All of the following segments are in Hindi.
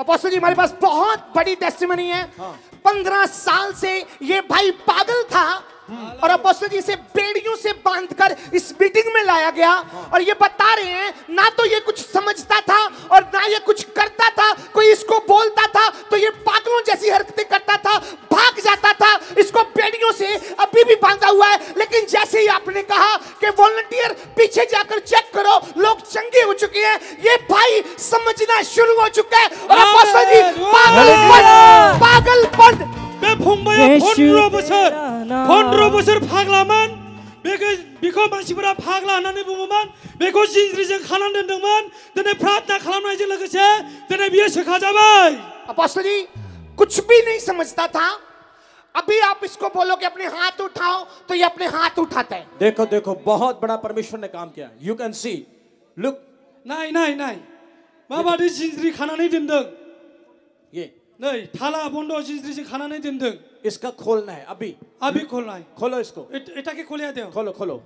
अपोस्टल जी हमारे पास बहुत बड़ी टेस्टिमनी है। पंद्रह साल से ये भाई पागल था और अपोस्टल जी से बेड़ियों से बांधकर इस मीटिंग में लाया गया। और ये बता रहे हैं ना तो ये कुछ समझता था और ना ये कुछ करता था लेकिन जैसे ही आपने कहा कि वॉलंटियर पीछे जाकर चेक करो लोग चंगे हो चुके हैं। ये भाई समझना शुरू हो चुका है। और अपोस्टल जी पागलपन पागलपन बे फंबाया फन्द्र बोसोर फन्द्र बोसोर फाग्लामोन बेखौ बेखौ मानसिफोरा फाग्ला होननानै बुङोमोन बेखौ खानानै दोनदोंमोन दिनै प्रार्थना खालामनायजों लोगोसे दिनै बियो सोखाजाबाय अपोस्टल जी कुछ भी नहीं समझता था। अभी आप इसको बोलो कि अपने हाथ उठाओ तो ये अपने हाथ उठाता है। देखो देखो बहुत बड़ा परमेश्वर ने काम किया। यू कैन सी लुक नहीं नहीं नहीं नाय नाय नाय खाना नहीं दिन दोनदों ये। नहीं थाला बंदो जिंदरी से खाना नहीं दिन दोनदों इसका खोलना है अभी। अभी खोलना है। खोलो इसको। इटा के खोलिया दो खोलो खोलो।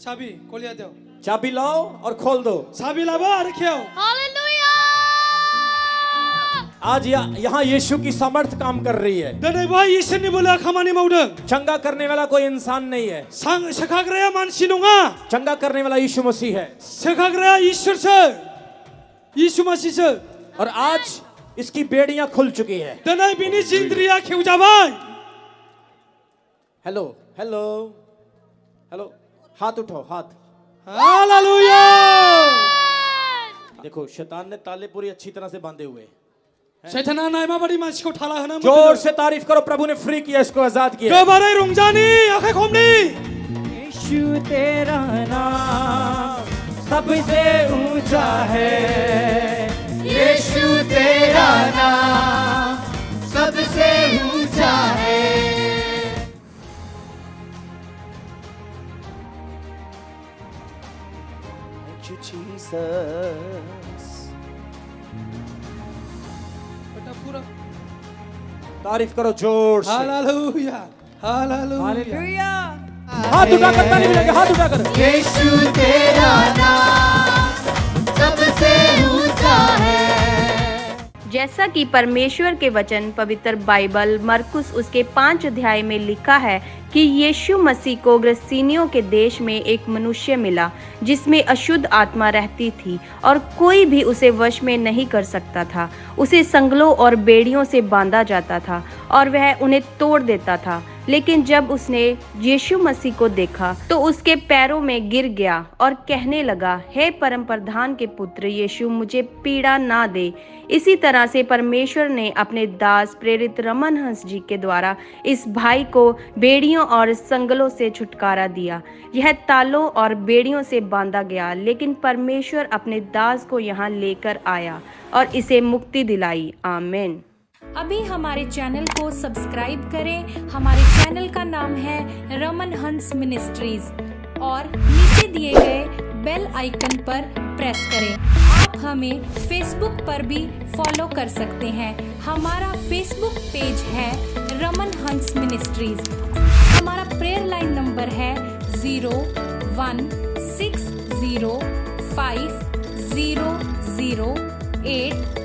चाबी खोलिया दो चाबी लाओ और खोल दो। चाबी लाओ और खोल आज या, यहाँ यीशु की सामर्थ काम कर रही है। दिनै बेवहाय इसोरनि बोलोआ खामानि मावदों चंगा करने वाला कोई इंसान नहीं है। सां- सोखाग्राया मानसि नङा चंगा करने वाला यीशु मसीह है। सोखाग्राया इसोरसो इसु मासिसो और आज इसकी बेड़ियाँ खुल चुकी है। दिनै बिनि जिंद्रिया खेवजाबाय हेलो हेलो हेलो हाथ उठाओ हाथ। हालेलुया। देखो शैतान ने ताले पूरी अच्छी तरह से बांधे हुए हैं। सैताना नाय माबादि मानसिखौ थाला होना ज़ोर से तारीफ़ करो प्रभु ने फ्री किया इसको आज़ाद किया। गोबारै रंजानि आखाइ खमनि यीशु तेरा नाम सबसे ऊँचा है। यीशु तेरा नाम सबसे ऊँचा है। Thank you, Jesus. तारीफ़ करो ज़ोर से। Hallelujah hallelujah. हालेलुया। हाथ उठाकर ताली मिलेगा हाथ उठाकर। यीशु तेरा नाम सबसे जैसा कि परमेश्वर के वचन, पवित्र बाइबल मरकुस उसके पाँच अध्याय में लिखा है कि यीशु मसीह को ग्रसीनियों के देश में एक मनुष्य मिला, जिसमें अशुद्ध आत्मा रहती थी और कोई भी उसे वश में नहीं कर सकता था। उसे संगलों और बेड़ियों से बांधा जाता था और वह उन्हें तोड़ देता था। लेकिन जब उसने यीशु मसीह को देखा तो उसके पैरों में गिर गया और कहने लगा, हे परम प्रधान के पुत्र, यीशु, मुझे पीड़ा ना दे। इसी तरह से परमेश्वर ने अपने दास प्रेरित रमन हंस जी के द्वारा इस भाई को बेड़ियों और संगलों से छुटकारा दिया। यह तालों और बेड़ियों से बांधा गया, लेकिन परमेश्वर अपने दास को यहाँ लेकर आया और इसे मुक्ति दिलाई। आमीन। अभी हमारे चैनल को सब्सक्राइब करें। हमारे चैनल का नाम है रमन हंस मिनिस्ट्रीज और नीचे दिए गए बेल आइकन पर प्रेस करें। आप हमें फेसबुक पर भी फॉलो कर सकते हैं। हमारा फेसबुक पेज है रमन हंस मिनिस्ट्रीज। हमारा प्रेयर लाइन नंबर है zero one six zero five zero zero eight